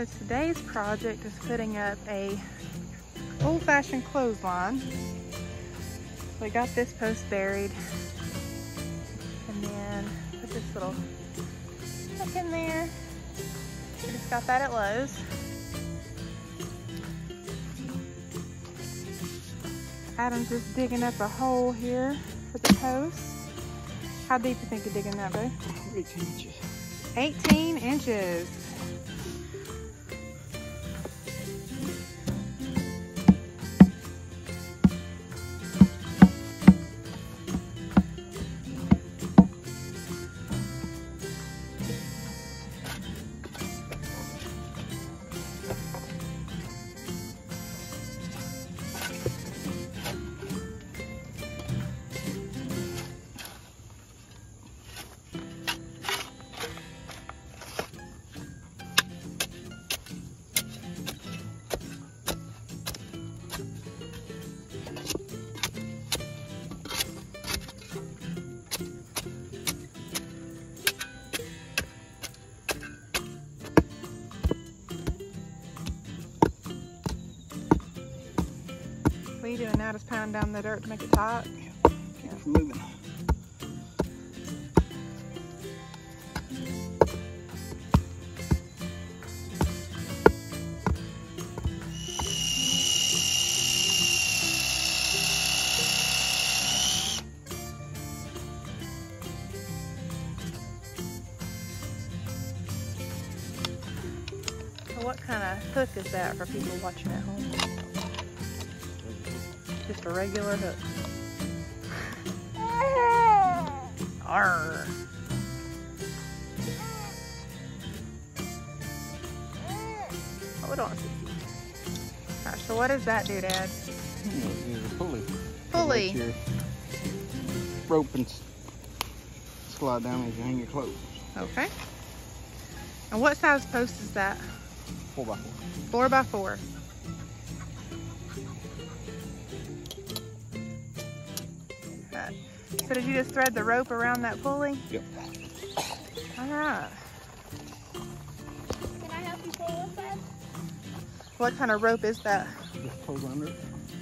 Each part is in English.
So today's project is putting up a old-fashioned clothesline. We got this post buried and then put this little hook in there. We just got that at Lowe's. Adam's just digging up a hole here for the post. How deep do you think you're digging that, bud? 18 inches. 18 inches. What are you doing now? Just pounding down the dirt to make it tight? Keep from moving. What kind of hook is that for people watching at home? Just a regular hook. Arr. Hold on. Gosh, so what does that do, Dad? Use a pulley. Pulley. Rope and slide down as you hang your clothes. Okay. And what size post is that? Four by four. Four by four. Right. So did you just thread the rope around that pulley? Yep. All right. Can I help you pull this one? What kind of rope is that? Just close under it.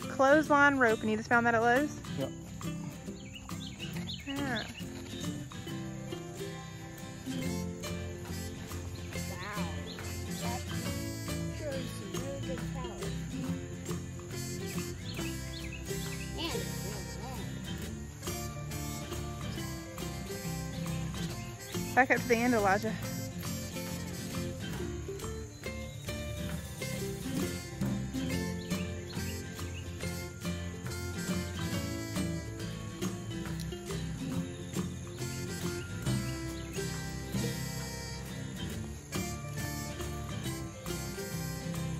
Clothesline rope, and you just found that at Lowe's? Yep. Back up to the end, Elijah.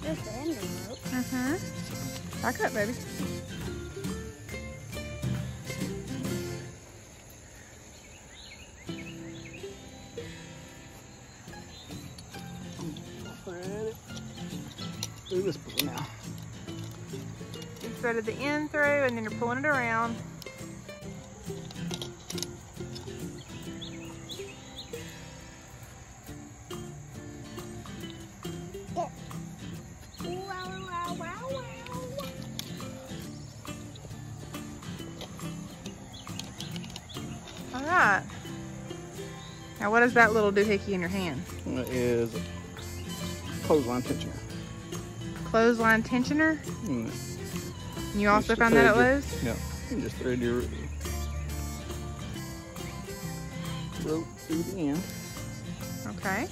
Just the end of the rope. Mm-hmm. Back up, baby. Do this now. You threaded the end through, and then you're pulling it around. All right. Now, what is that little doohickey in your hand? That is clothesline tensioner. Clothesline tensioner. Mm, And you also found that at Lowe's? Yep. You just thread your rope through the end. Okay.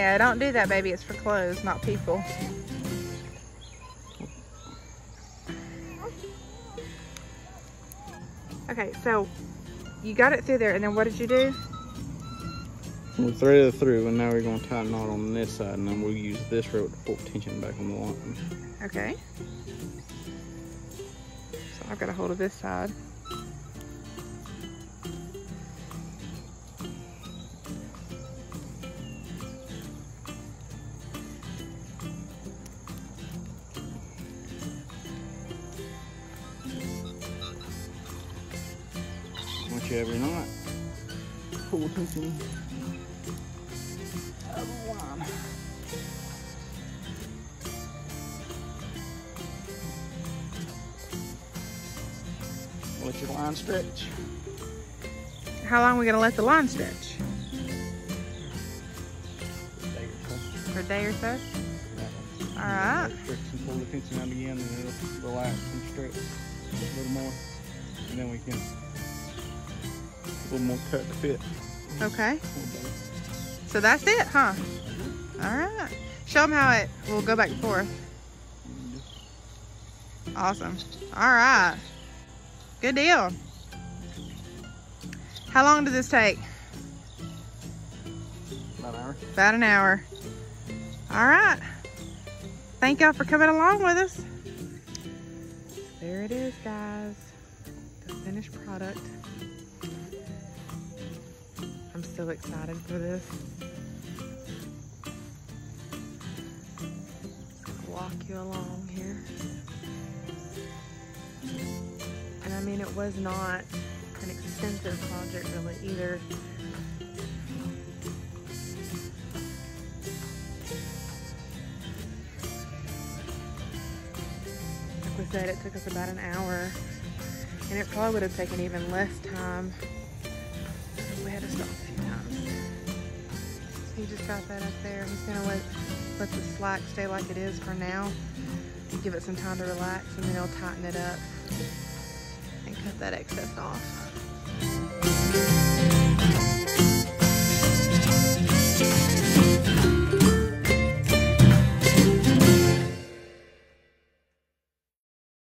Yeah, don't do that, baby. It's for clothes, not people. Okay, so you got it through there, and then what did you do? We threaded it through, and now we're going to tie a knot on this side, and then we'll use this rope to pull tension back on the line. Okay. So I've got a hold of this side. You every night. Full attention. Out of. Let your line stretch. How long are we gonna let the line stretch? There you go. For a day or so? Yeah. All right. Stretch and pull the tension out again and it'll relax and stretch a little more. And then we can a little more cut to fit. Okay. A little better. So that's it, huh? All right. Show them how it will go back and forth. Awesome. All right. Good deal. How long does this take? About an hour. About an hour. All right. Thank y'all for coming along with us. There it is, guys. The finished product. So excited for this. Walk you along here. And I mean, it was not an extensive project really either. Like we said, it took us about an hour. And it probably would have taken even less time. We had to stop he just got that up there. He's gonna let, let the slack stay like it is for now. Give it some time to relax and then he'll tighten it up and cut that excess off.